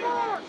Mark!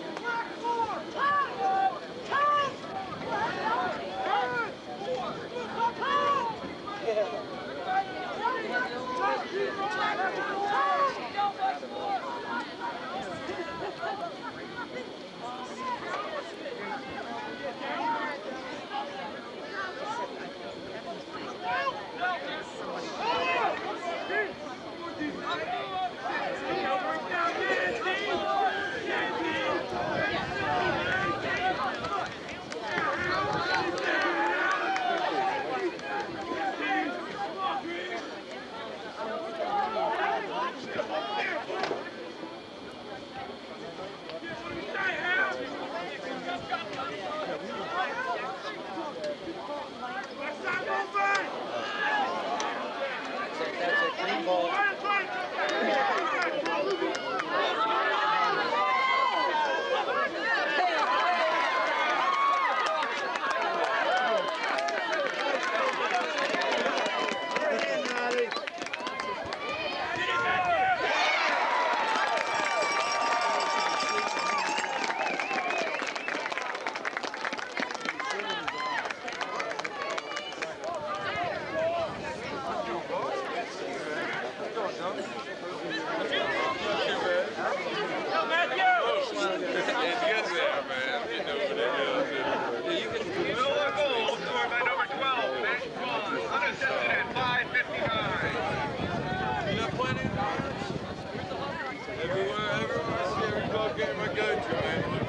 getting my go-to, man.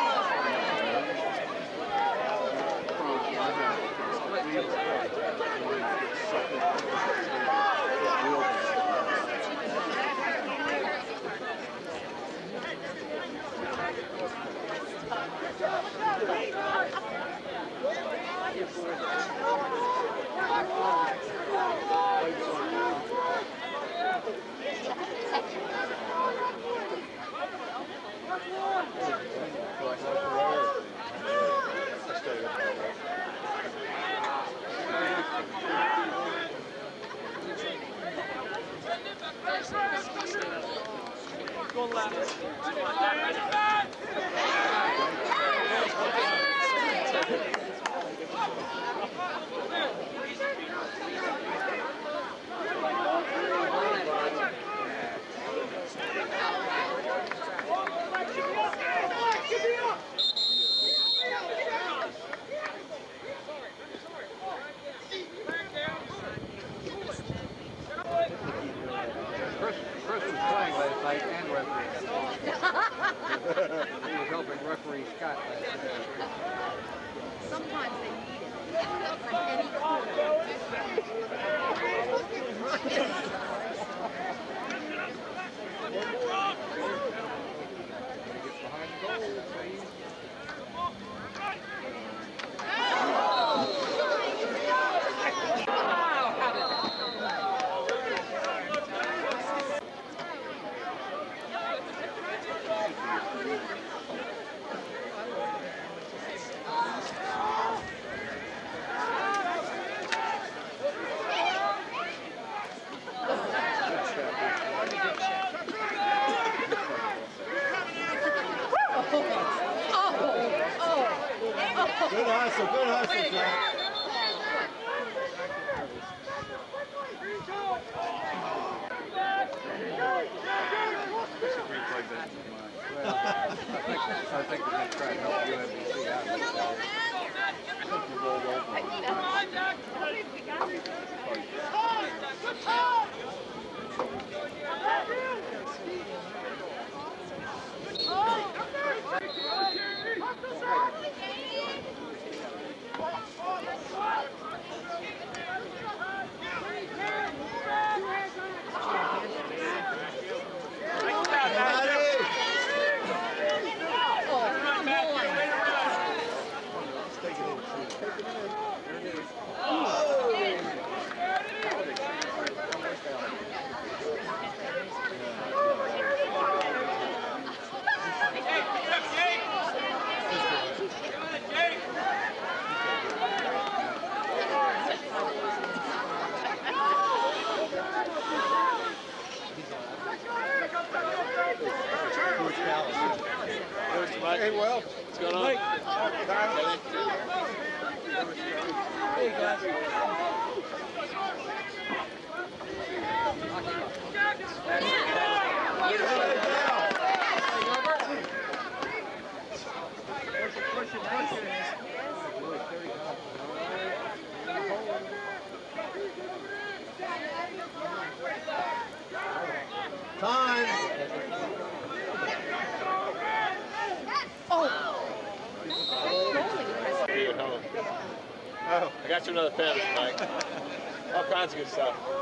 kinds of good stuff.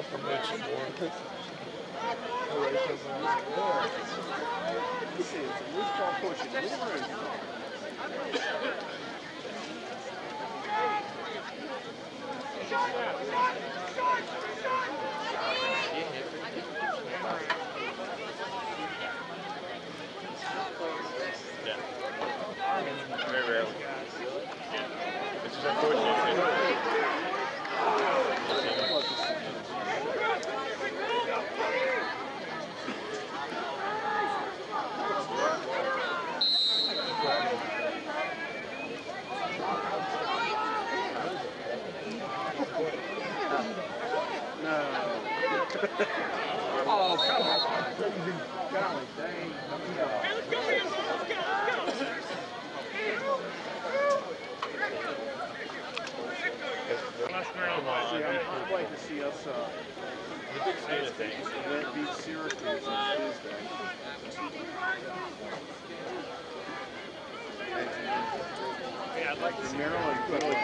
that'll promote some more. Very rarely. Yeah. Which is unfortunate. Tuesday. And that beats Syracuse on Tuesday. Yeah, I'd like to see Maryland. Really.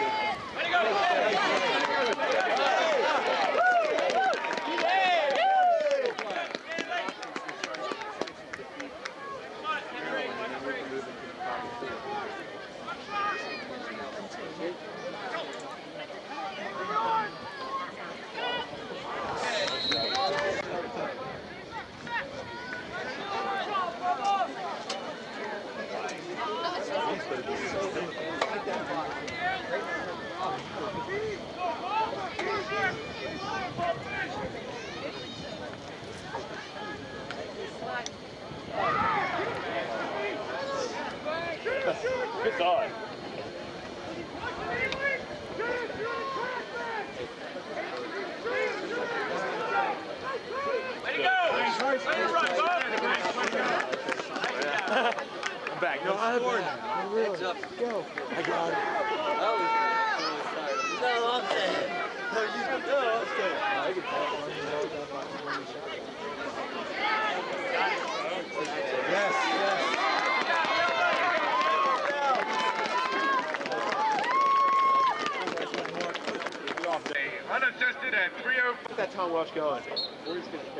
going. Where he's going.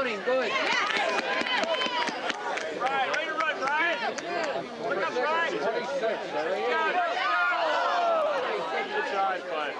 counting. Good. Right, way to run, Brian. Look up, Brian. Good try, bud.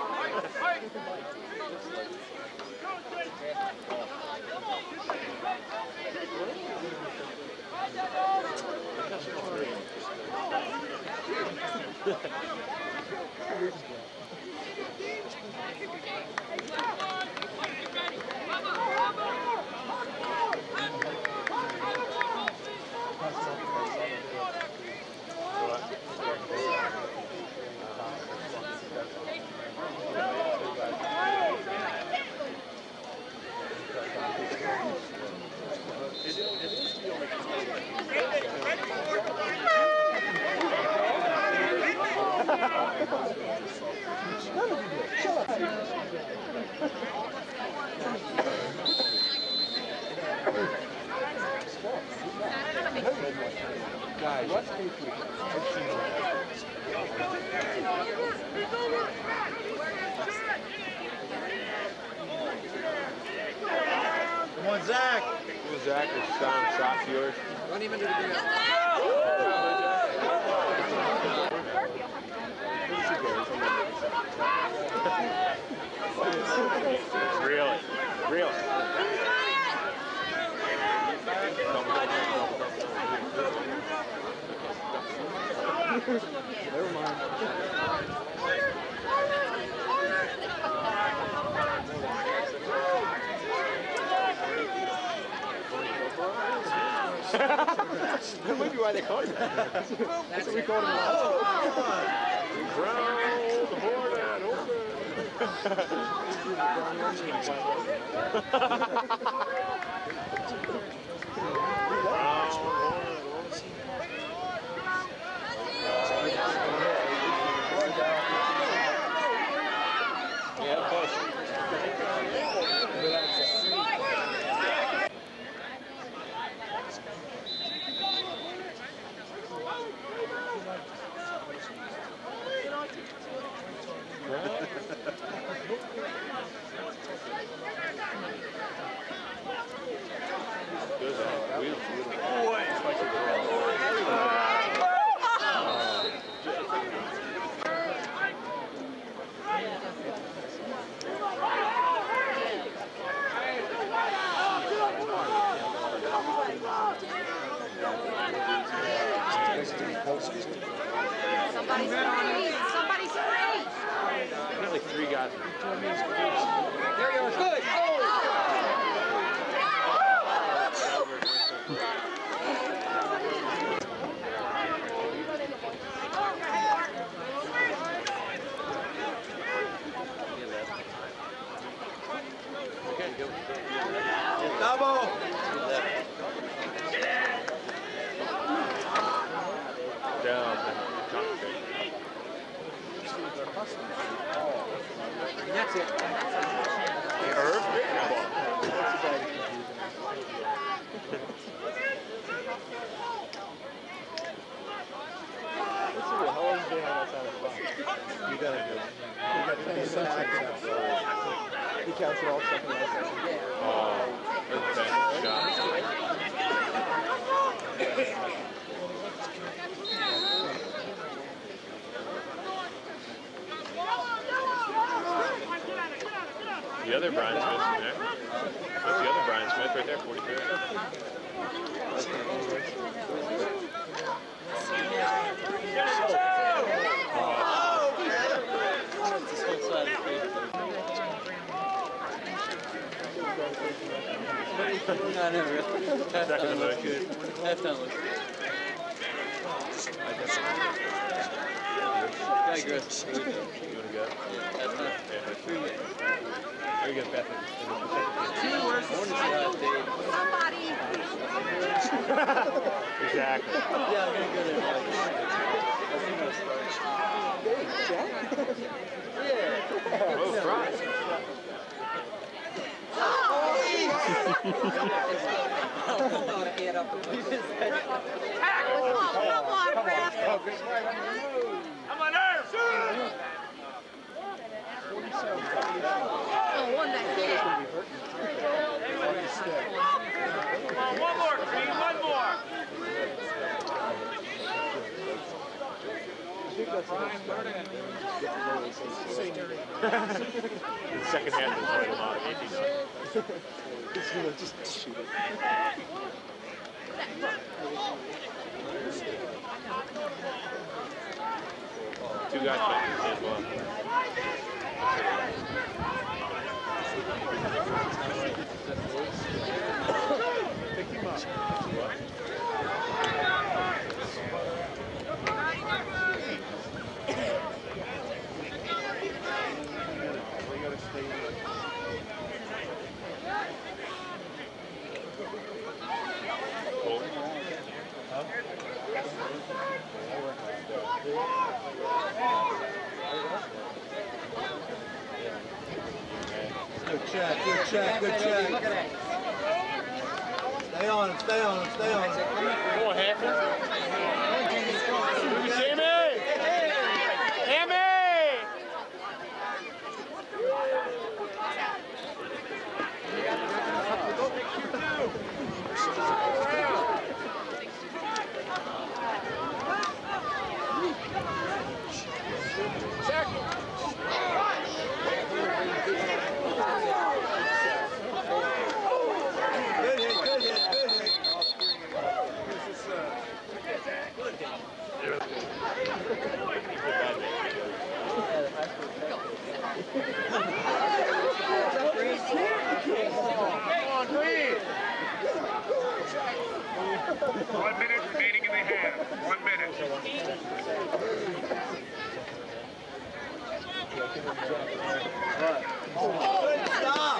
Never mind. That might be why they called that. That's what we Ground, hornet, open. Ground, hornet, open. Yeah, push. Good, uh, wheels, beautiful. Somebody's free. Somebody's free. shots. There you are. Good. Oh! Double. Down. That's it. Irv? How long has been outside of the box? You gotta do it. You got 10 seconds outside. He counts it all second last second. Oh, The other Brian Smith's in there. That's the other Brian Smith right there, 42. No, no, really. Second emotion. good. Halftime looks good. Digress. Here. You want to go? Yeah, halftime. Yeah. Three minutes. There you go, Beth. Morning slide, Dave. Somebody. Exactly. Yeah, I'm gonna go there. I think I'll start. Yeah. Oh, Fry. Thought I had up the Come on, ref. Oh, one that The second half is right 18 Just, you know, just shoot it. Two guys back as well. Pick him up. We gotta stay in. Cool. Good check, good check, good check. Stay on him, stay on him, stay on him. Come on, Hanford. Jamie! Hammy! Good hit, good hit, good hit. One minute remaining in the half. One minute. Good stop.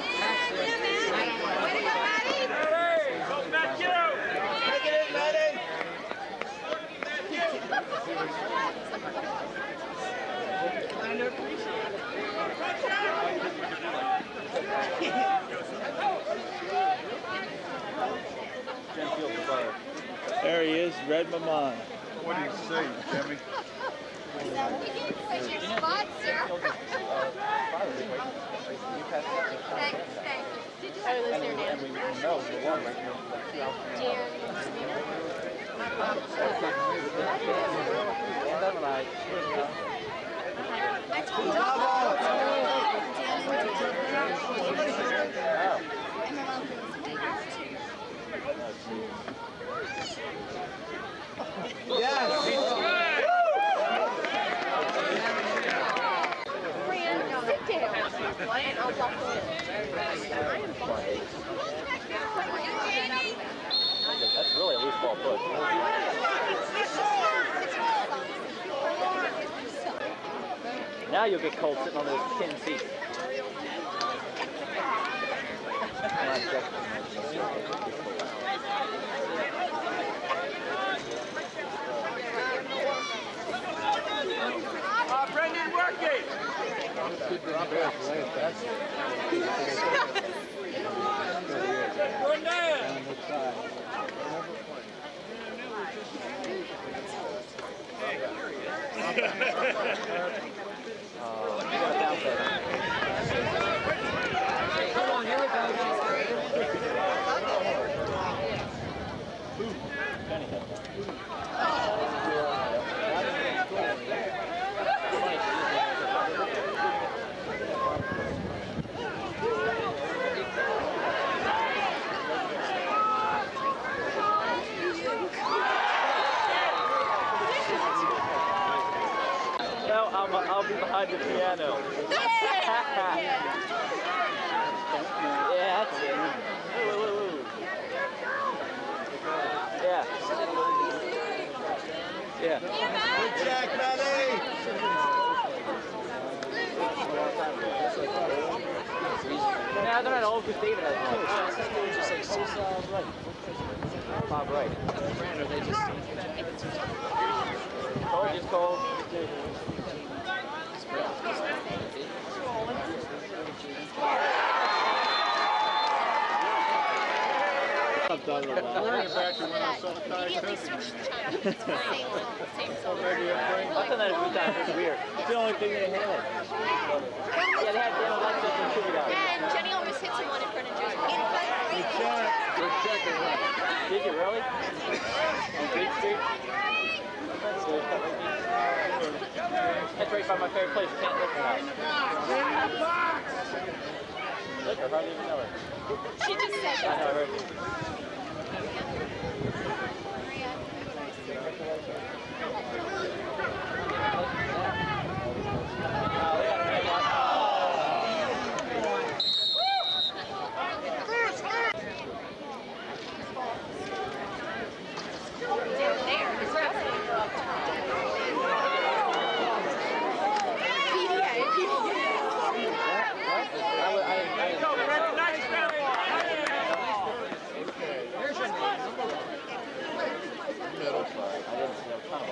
There he is, Red Maman. What do you say, Jimmy? Where's your spot, sir? Thanks, thanks. Did you have those there, Dan? No, the one right here. Dan, That's really a loose ball push. Now you'll get cold sitting on those tin seats. Uh, Brendan, work it you got a down set. No, I'm, I'll be behind the piano. yeah, that's it. Woo, woo, woo, woo. Yeah. Yeah. Good Jack, Matty. Yeah, they're not old because David has one. Cook. switched the only thing they had. Yeah, they had Dan Alexis and Sugar Daddy. And Jenny always hits him in front of Joe's. In fact, Good check. Good check it right. Did you really? On Beach Street? That's good. That's right by my favorite place, Can't Liquor House. Liquor, hardly even know her. she just said I know, I heard. Maria, what I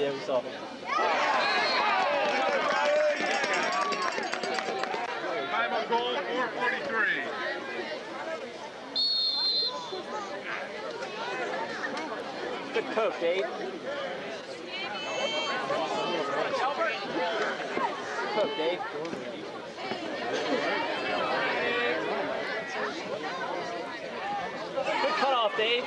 Yeah, we saw. Time of goal, 443. Good coke, Dave. Good Dave. Good cutoff, Dave.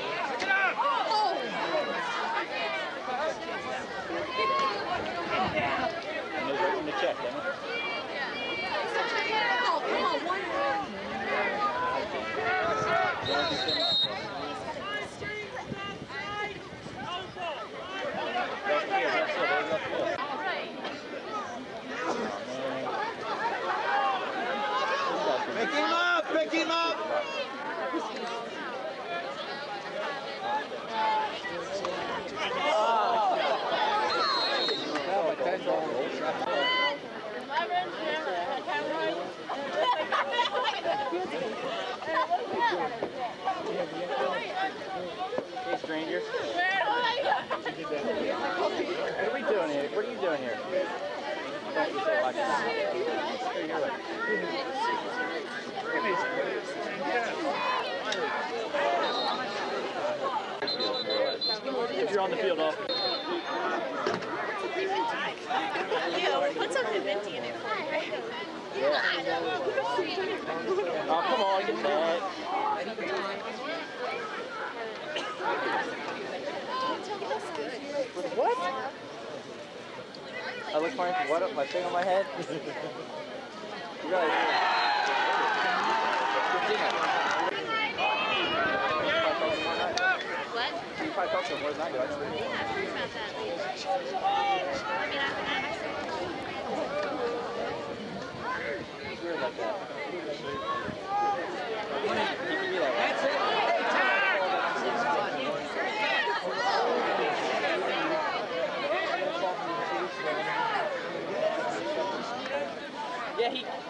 And those are in the check, damn it. Oh, come on, one Left field, left field, Dave, left field. Oh, man. Pick him up, pick him up. Hey, stranger. What are we doing here? What are you doing here? Don't you here, look. If you're on the field, off. Put something minty in it Oh, come on, get that. What? I look funny for what? My thing on my head? you guys. What? You probably him more than I do. Yeah, I've heard about that. I mean, I, I, It's weird like that. He can be that way. Yeah, he.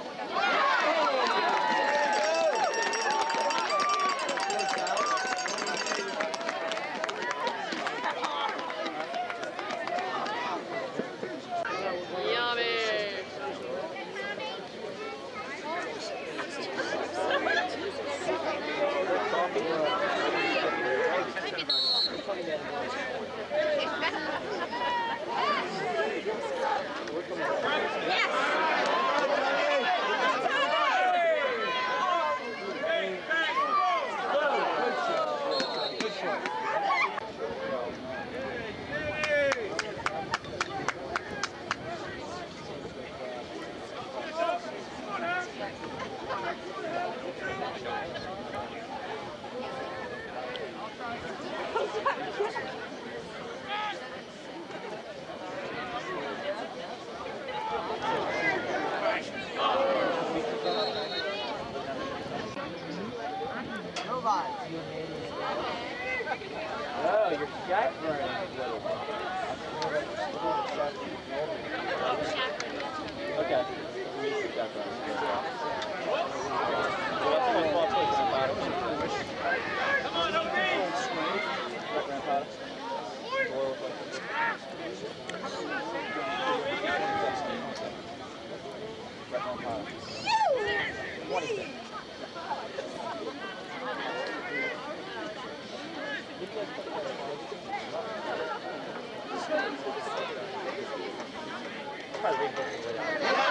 Probably read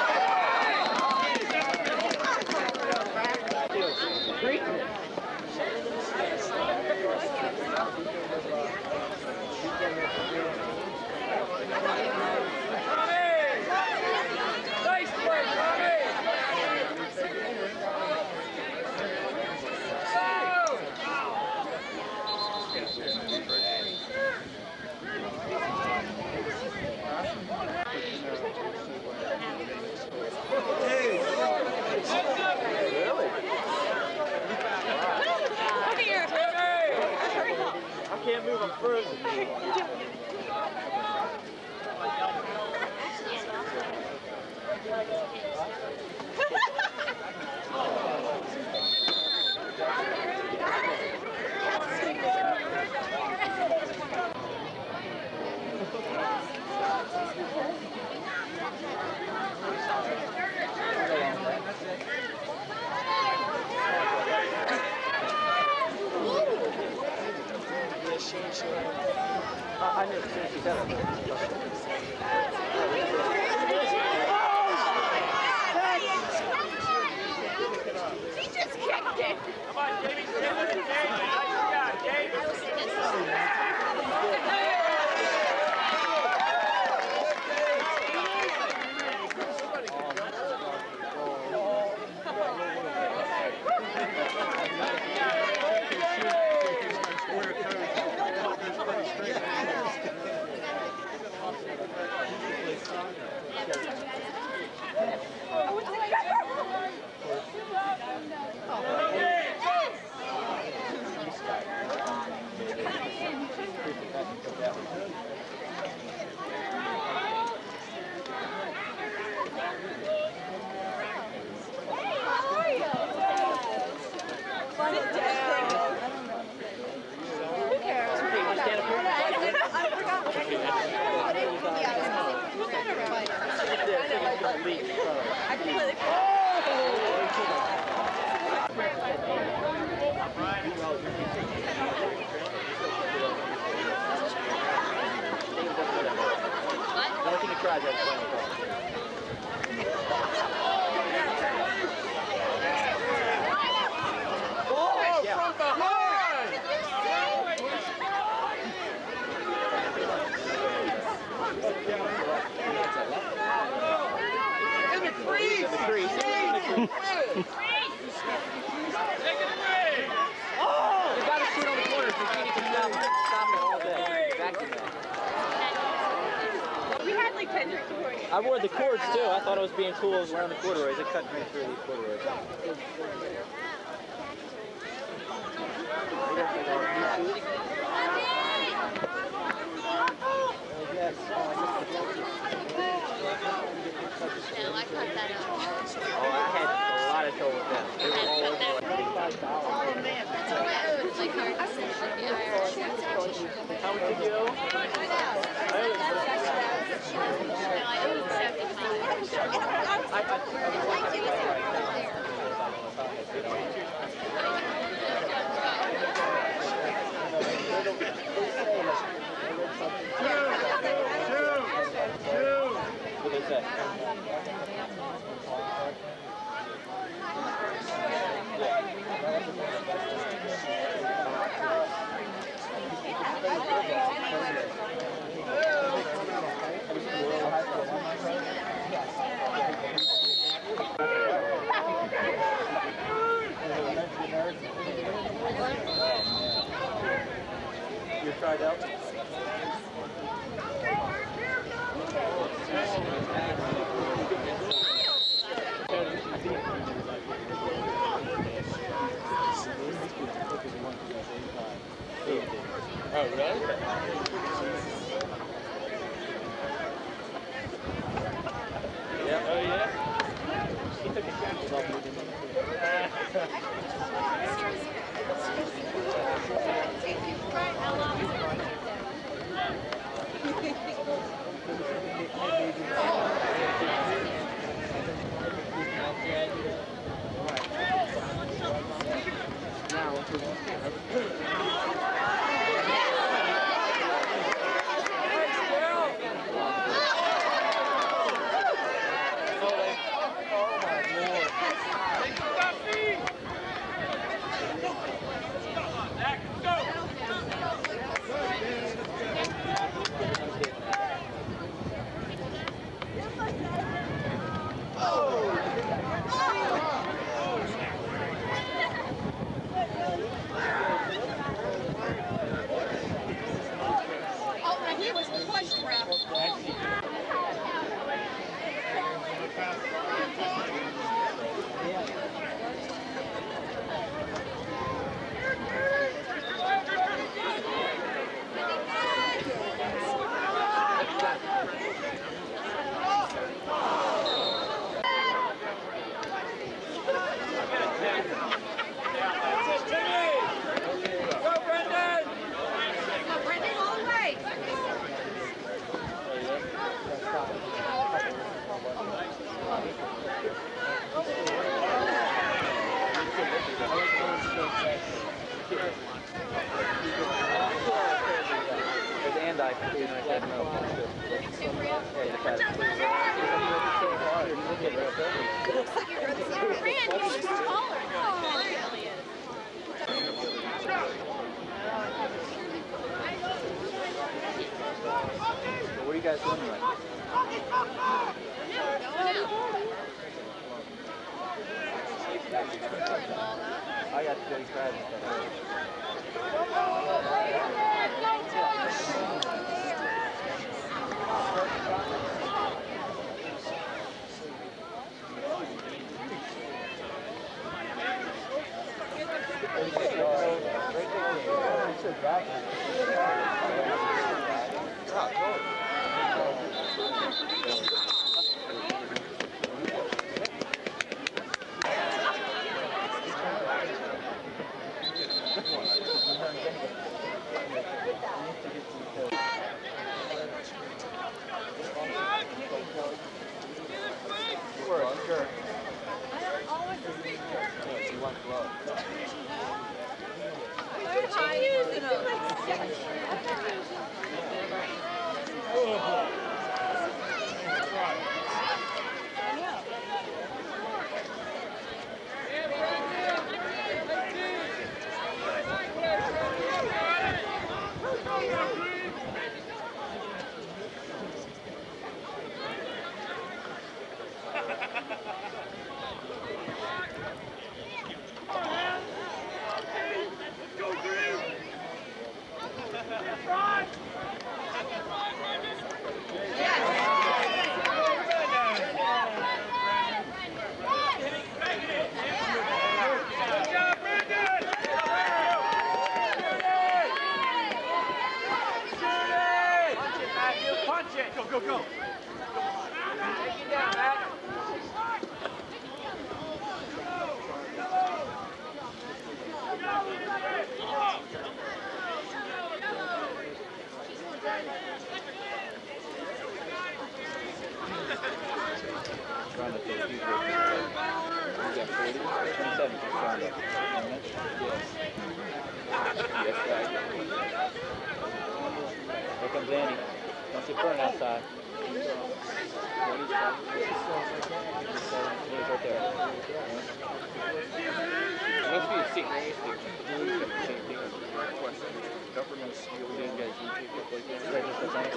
I was the corduroys.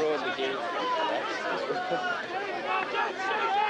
ruined the game.